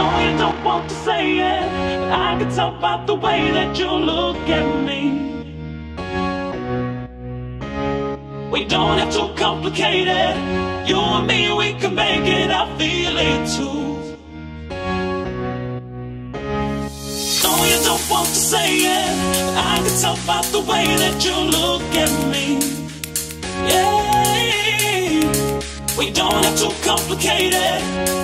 No, you don't want to say it, but I can tell by the way that you look at me. We don't have to complicate it. You and me, we can make it. I feel it too. No, you don't want to say it, I can tell by the way that you look at me. Yeah, we don't have to complicate it.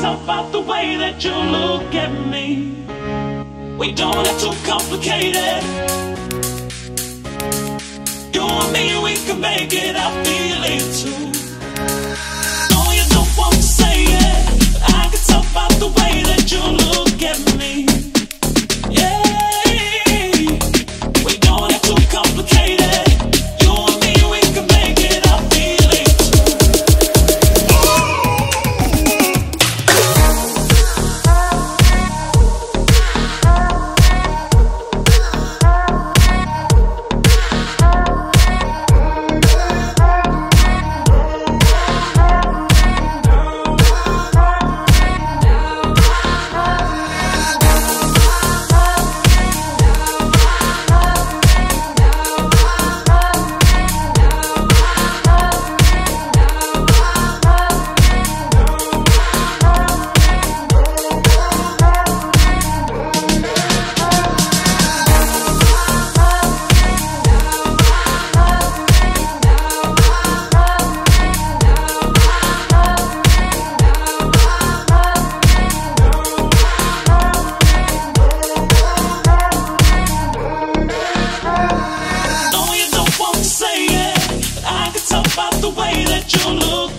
Tell by the way that you look at me. We don't have to complicate it. You and me, we can make it. I feel it too. By the way that you look